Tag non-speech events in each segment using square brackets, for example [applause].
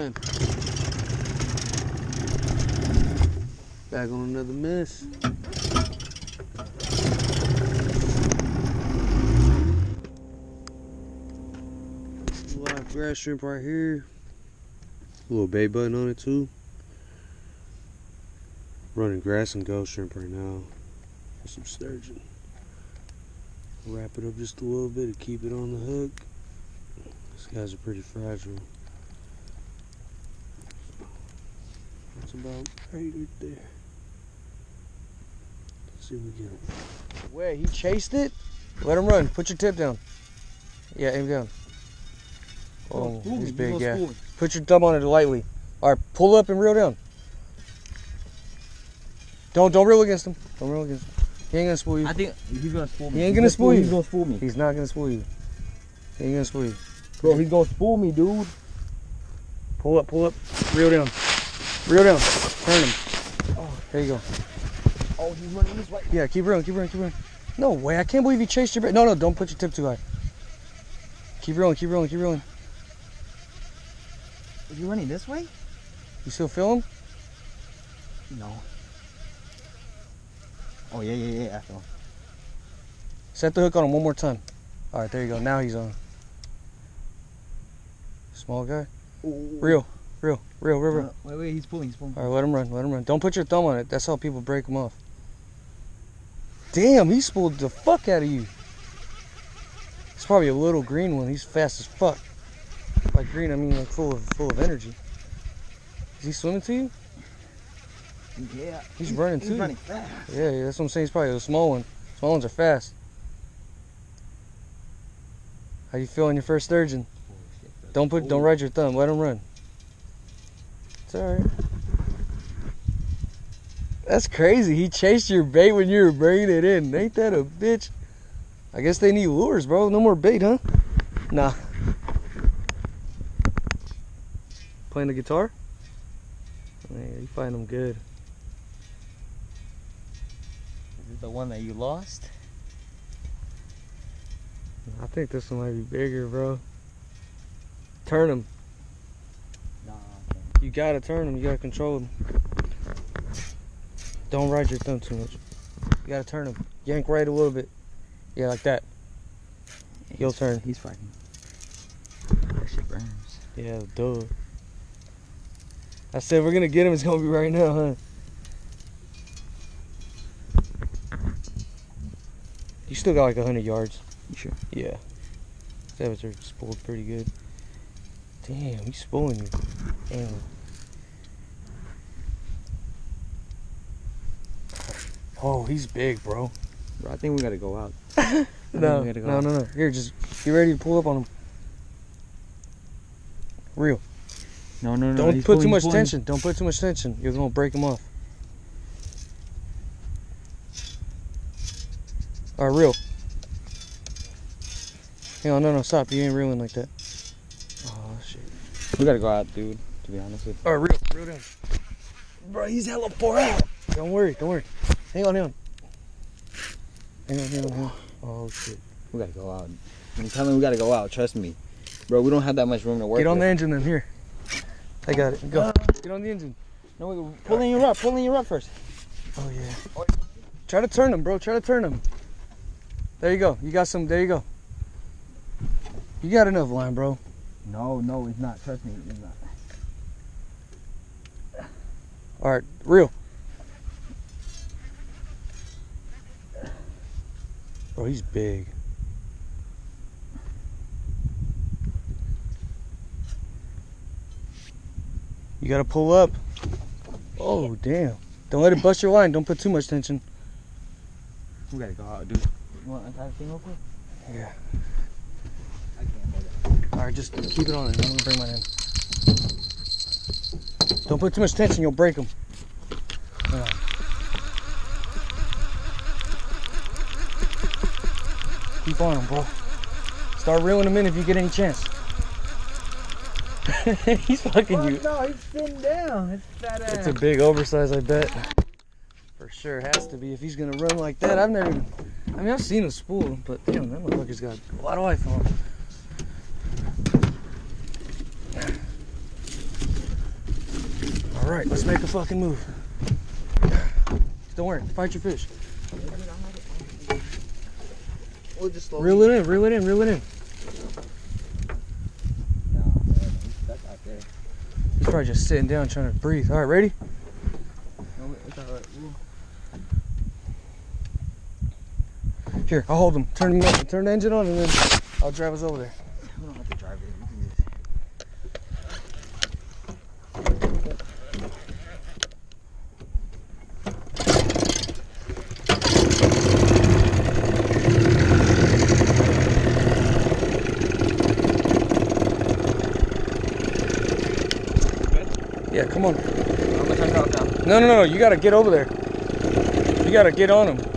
time. Back on another miss. Live grass shrimp right here. Little bay button on it too. Running grass and ghost shrimp right now. Some sturgeon. Wrap it up just a little bit to keep it on the hook. These guys are pretty fragile. That's about right there. Let's see if we get him. Wait, he chased it? Let him run. Put your tip down. Yeah, aim down. Oh, he's big, yeah. Put your thumb on it lightly. All right, pull up and reel down. Don't don't reel against him. Don't reel against him. He ain't gonna spool you. I think he's gonna spool me. He ain't gonna spool you. He's gonna spool me. He's not gonna spool you. He ain't gonna spool you. Bro, he's gonna spool me, dude. Pull up, pull up. Reel down. Reel down. Turn him. Oh, there you go. Oh, he's running this way. Yeah, keep reeling, keep reeling, keep reeling. No way, I can't believe you chased your bait. No, no, don't put your tip too high. Keep reeling, keep reeling, keep reeling. Is he running this way? You still feel him? No. Oh yeah, yeah, yeah. I feel. him. Set the hook on him one more time. All right, there you go. Now he's on. Small guy. Ooh. Reel, reel, reel, reel, wait, wait, he's pulling, he's pulling. All right, let him run, let him run. Don't put your thumb on it. That's how people break them off. Damn, he spooled the fuck out of you. It's probably a little green one. He's fast as fuck. By green, I mean like full of full of energy. Is he swimming to you? Yeah. He's running He's too. running fast. Yeah, yeah, that's what I'm saying. He's probably a small one. Small ones are fast. How you feeling your first sturgeon? Don't put, don't ride your thumb. Let him run. It's all right. That's crazy. He chased your bait when you were bringing it in. Ain't that a bitch? I guess they need lures, bro. No more bait, huh? Nah. Playing the guitar? Man, you find them good. Is this the one that you lost? I think this one might be bigger, bro. Turn him. You gotta turn him. You gotta control him. Don't ride your thumb too much. You gotta turn him. Yank right a little bit. Yeah, like that. Your turn. He's fighting. That shit burns. Yeah, duh. I said we're gonna get him. It's gonna be right now, huh? You still got like hundred yards. You sure? Yeah. Savage are uh, spooled pretty good. Damn, he's spooling you. Damn. Oh, he's big, bro. Bro, I think we gotta go out. [laughs] No, gotta go no, out. no, no. Here, just get ready to pull up on him. Reel. No, no, no. Don't he's put pulling, too much pulling. tension. Don't put too much tension. You're gonna break him off. All right, reel. Hang on, no, no, stop. You ain't reeling like that. Oh shit. We gotta go out, dude. To be honest with you. All right, reel, reel down. Bro, he's hella far out. Don't worry, don't worry. Hang on, hang on. Hang on, hang on, hang on. Oh shit. we gotta go out. I'm telling you, we gotta go out, trust me, bro. We don't have that much room to work. Get on the engine then. Here. I got it. Go. Get on the engine. No, wait, pull in your rut. Pull in your rut first. Oh yeah. Try to turn him, bro. Try to turn him. There you go. You got some. There you go. You got enough line, bro. No, no, it's not. Trust me, it's not. All right, reel. Bro, he's big. You gotta pull up. Oh damn! Don't let it bust your line. Don't put too much tension. We gotta go out, dude. You want to untie the thing real quick? Yeah. I can't hold it. All right, just keep it on. I'm gonna bring mine in. Don't put too much tension. You'll break them. On them, bro. Start reeling them in if you get any chance. [laughs] He's fucking you. no, he's sitting down. It's fat ass. It's a big oversize, I bet. For sure, has to be if he's gonna run like that. I've never. I mean, I've seen a spool, but damn, that motherfucker's got a lot of life on him. All right, let's make a fucking move. Don't worry, fight your fish. We'll just slowly. Reel it in, reel it in, reel it in. Man, he's stuck out there. He's probably just sitting down trying to breathe. All right, ready? No, it's alright. We'll- Here, I'll hold him. Turn him up, turn the engine on, and then I'll drive us over there. We don't have to drive it. We can just. Yeah, come on. I'm gonna turn it off now. No, no, no. You gotta get over there. You gotta get on him.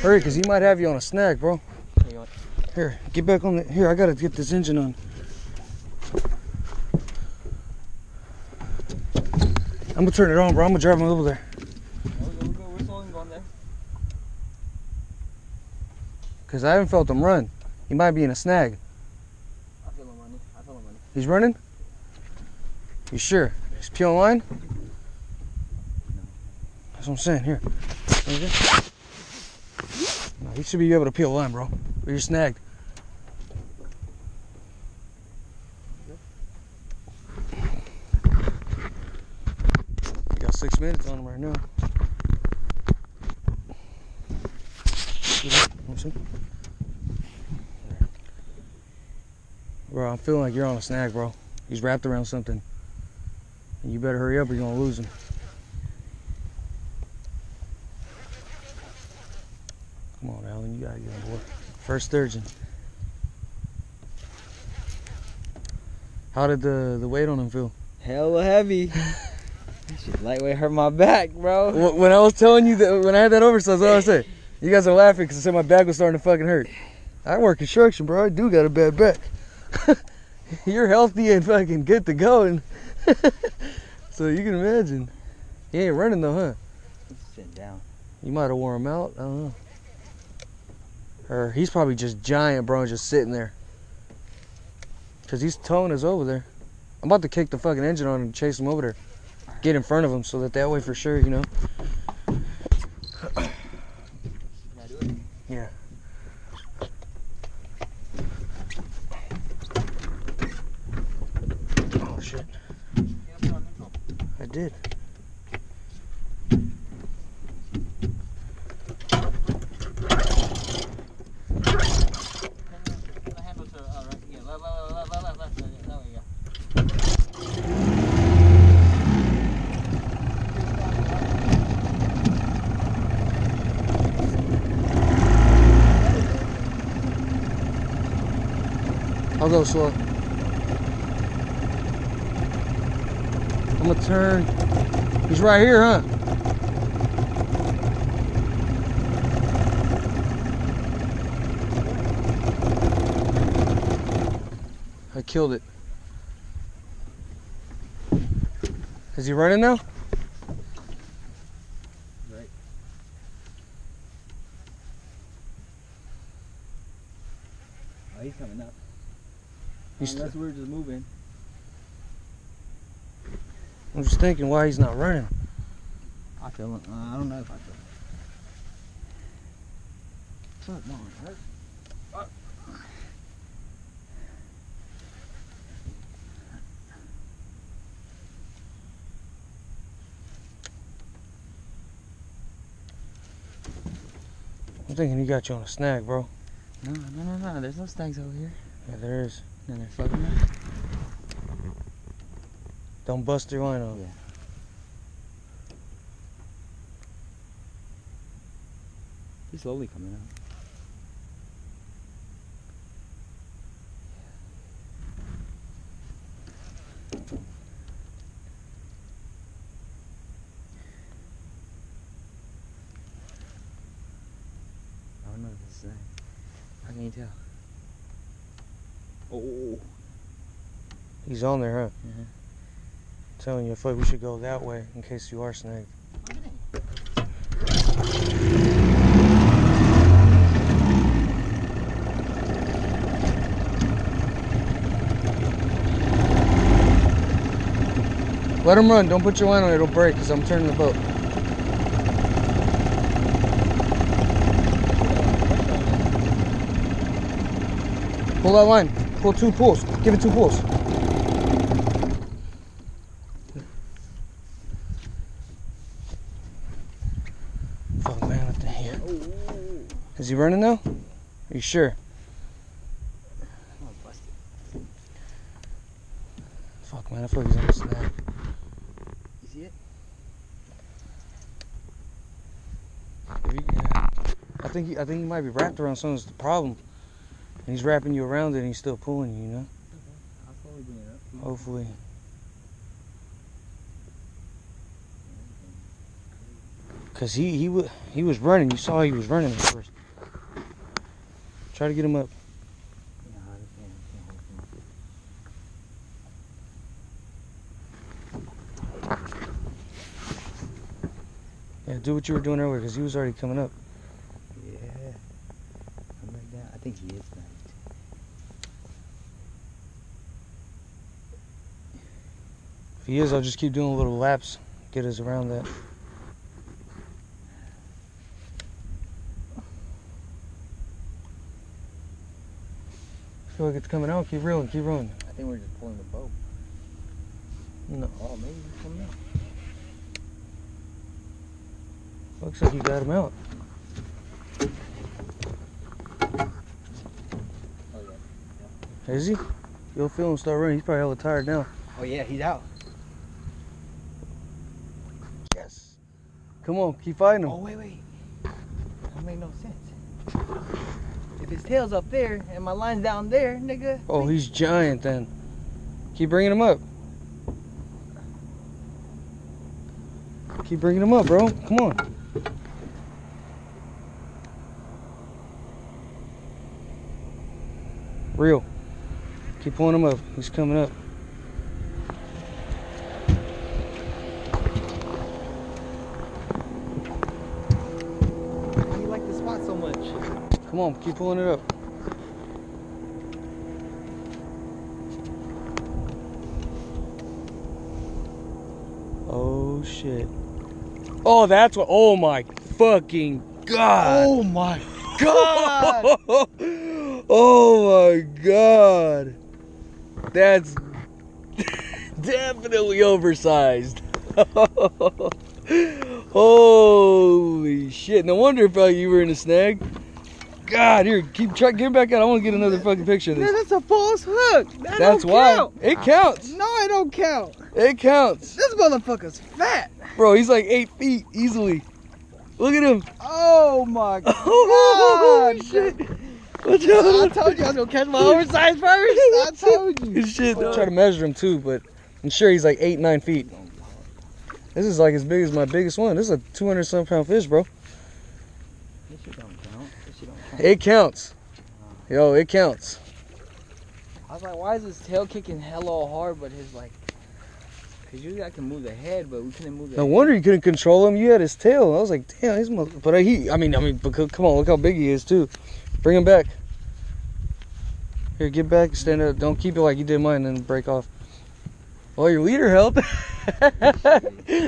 Hurry, cause he might have you on a snag, bro. Here you want- Here, get back on the. Here, I gotta get this engine on. I'm gonna turn it on, bro. I'm gonna drive him over there. No, we're good. We're slowly going there. Cause I haven't felt him run. He might be in a snag. I feel him running. I feel him running. He's running? You sure? He's peeling line? That's what I'm saying. Here. You should be able to peel line, bro. You're snagged. Got six minutes on him right now. Bro, I'm feeling like you're on a snag, bro. He's wrapped around something. And you better hurry up or you're gonna lose him. Come on, Alan, you gotta get board. First sturgeon. How did the, the weight on him feel? Hella heavy. [laughs] Shit lightweight hurt my back, bro. When I was telling you that, when I had that oversize, I said, you guys are laughing because I said my back was starting to fucking hurt. I work construction, bro. I do got a bad back. [laughs] You're healthy and fucking good to go, and [laughs] so you can imagine. He ain't running though, huh? He's sitting down. You might have wore him out. I don't know. Or he's probably just giant, bro, just sitting there. Cause he's towing us over there. I'm about to kick the fucking engine on and chase him over there. Get in front of him so that that way for sure, you know. Can I do it? Yeah. Oh shit. I did. Go slow. I'm gonna turn. He's right here, huh? I killed it. Is he running now? Right. Oh, he's coming up. He's Unless we're just moving. I'm just thinking why he's not running. I feel him. Uh, I don't know if I feel him. Fuck, no, hurt. I'm thinking he got you on a snag, bro. No, no, no, no. There's no snags over here. Yeah, there is. No, they're fucking up. Don't bust your line. Yeah. He's slowly coming up. snag. How can you tell? Oh. He's on there, huh? Mhm. telling you, I feel like we should go that way in case you are snagged. Let him run. Don't put your line on it. It'll break because I'm turning the boat. Pull that line. Pull two pulls. Give it two pulls. Fuck man, what the hell? Oh. Running now? Are you sure? Fuck man, I feel like he's on the snag. You see it? If he- yeah. I think he, I think he might be wrapped around something's the problem. And he's wrapping you around it and he's still pulling you, you know? I'll slowly bring it up. Hopefully. Cause he he was he was running. You saw he was running at first. Try to get him up. Yeah, I can't, I can't hold him. Yeah, do what you were doing earlier, cause he was already coming up. Yeah. I'm like that. I think he is. If he is, I'll just keep doing a little laps, get us around that. Feel like it's coming out. Keep reeling, keep reeling. I think we're just pulling the boat. No, Oh, maybe he's coming out. looks like you got him out. Oh, yeah. Is he? You'll feel him start running. He's probably hella tired now. Oh, yeah, he's out. Yes. Come on, keep fighting him. Oh, wait, wait. That make no sense. If his tail's up there and my line's down there, nigga. Oh, he's giant then. Keep bringing him up. Keep bringing him up, bro. Come on. Reel. Keep pulling him up. He's coming up. Why do you like the spot so much? Come on, keep pulling it up. Oh shit. Oh, that's what. Oh my fucking god. Oh my god! [laughs] oh my god. That's [laughs] definitely oversized. [laughs] Holy shit. No wonder if you were in a snag. God, here, keep try, get back out. I want to get another fucking picture of this. that's a false hook. That That's don't why. count. It counts. No, it don't count. It counts. This motherfucker's fat. Bro, he's like eight feet easily. Look at him. Oh my [laughs] oh, god. Oh shit. Watch I told you I was gonna catch my oversized first. I [laughs] told you. Good shit. I try to measure him too, but I'm sure he's like eight, nine feet. This is like as big as my biggest one. This is a 200 some pound fish, bro. This shit don't count. This shit don't count. It counts. Yo, it counts. I was like, why is his tail kicking hella hard, but his like, cause usually I can move the head, but we couldn't move the No head. wonder you couldn't control him. You had his tail. I was like, damn, he's mother. But he, I mean, I mean, because, come on, look how big he is too. Bring him back. Here, get back, stand up. Don't keep it like you did mine, and then break off. Well, your leader helped. [laughs] Maybe we're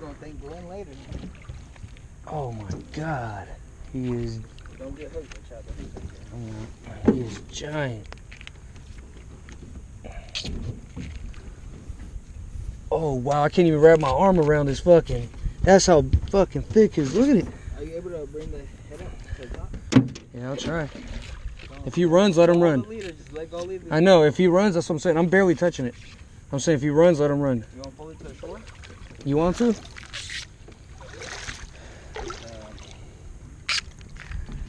gonna thank Glenn later. oh my God, he is, Don't get hurt, watch he is giant. Oh wow, I can't even wrap my arm around his fucking. That's how fucking thick his. Look at it. Are you able to bring the head up to the top? Yeah, I'll try. If he runs, let him run. the leader, just let go, leave it. I know. If he runs, that's what I'm saying. I'm barely touching it. I'm saying if he runs, let him run. You want to pull it to the shore? You want to?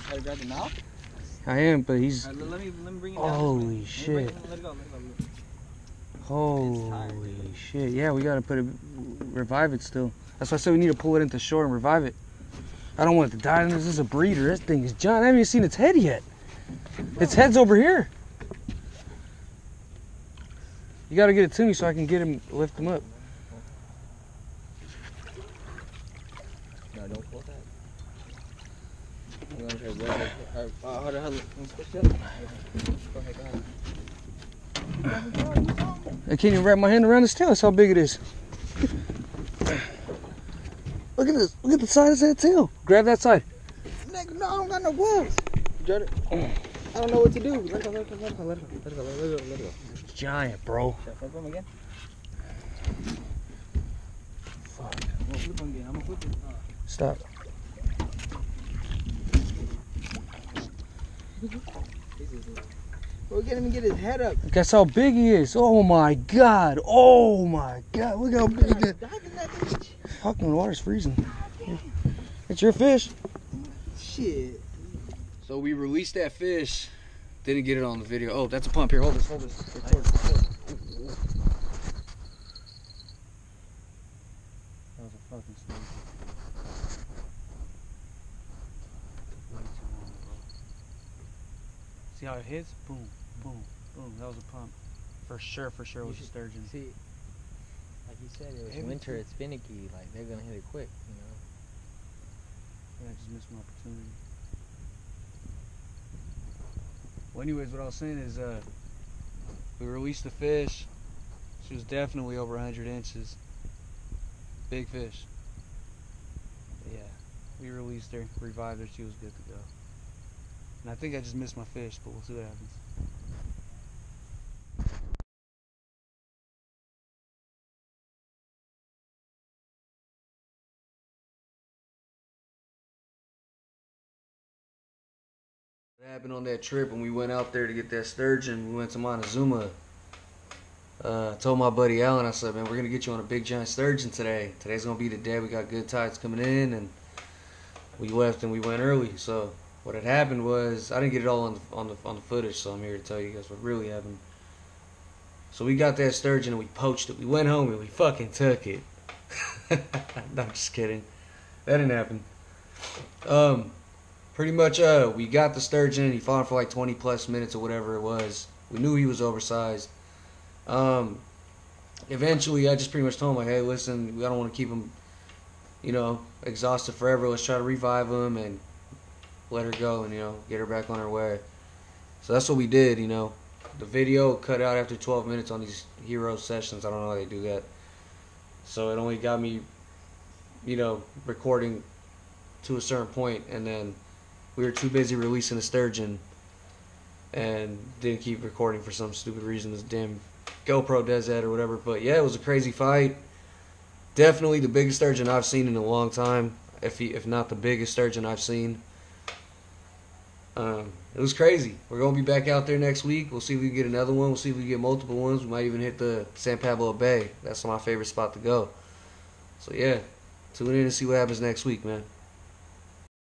Try to grab the mouth? I am, but he's. Alright, let, let me let me bring it down. Holy this way. Let me bring shit. it- Let it go. Let it go. Let it Holy shit. Yeah, we gotta put it, revive it still. That's why I said we need to pull it into shore and revive it. I don't want it to die. This is a breeder. This thing is giant. I haven't even seen its head yet. Its head's over here. You gotta get it to me so I can get him, lift him up. No, don't pull that. I'm gonna try to grab it. Alright, uh, hold on, hold on. Let me push it up. Go ahead, I can't even wrap my hand around its tail. That's how big it is. Look at this. Look at the size of that tail. Grab that side. Nigga, no, I don't got no gloves. I don't know what to do. Let it go, let go, let go, let go, let go, let go, let go. It's giant, bro. Should I flip him again? Fuck. I'm gonna flip him again. I'm gonna flip him. Stop. This is it. We're gonna even get his head up. Guess how big he is. Oh my god. Oh my god. Look how big that. Dive in that bitch. Fuck, the water's freezing. It's your fish. Shit. So we released that fish. Didn't get it on the video. Oh, that's a pump. Here, hold this. Hold this. Record, record. That was a fucking snake. Way too long, bro. See how it hits? Boom, boom, boom. That was a pump. For sure, for sure, it was a should- sturgeon. See, like you said, it was Heavy winter. It's finicky. Like they're gonna hit it quick. You know. Yeah, I just missed my opportunity. Well, anyways, what I was saying is, uh, we released the fish. She was definitely over 100 inches. Big fish. But yeah, we released her, revived her. She was good to go. And I think I just missed my fish, but we'll see what happens. What happened on that trip when we went out there to get that sturgeon? We went to Montezuma. Uh, I told my buddy Alan, I said, man, we're gonna get you on a big giant sturgeon today. Today's gonna be the day. We got good tides coming in, and we left and we went early. So what had happened was I didn't get it all on the on the on the footage, so I'm here to tell you guys what really happened. So we got that sturgeon and we poached it. We went home and we fucking took it. [laughs] no, I'm just kidding. That didn't happen. Um, pretty much uh we got the sturgeon and he fought for like 20 plus minutes or whatever it was we knew he was oversized um eventually i just pretty much told him like hey listen we don't want to keep him you know exhausted forever let's try to revive him and let her go and you know get her back on her way so that's what we did you know the video cut out after 12 minutes on these hero sessions i don't know how they do that so it only got me you know recording to a certain point and then we were too busy releasing the sturgeon and didn't keep recording for some stupid reason. This damn GoPro does that or whatever. But yeah, it was a crazy fight. Definitely the biggest sturgeon I've seen in a long time, if he, if not the biggest sturgeon I've seen. Um, it was crazy. We're gonna be back out there next week. We'll see if we can get another one. We'll see if we can get multiple ones. We might even hit the San Pablo Bay. That's my favorite spot to go. So yeah, tune in and see what happens next week, man.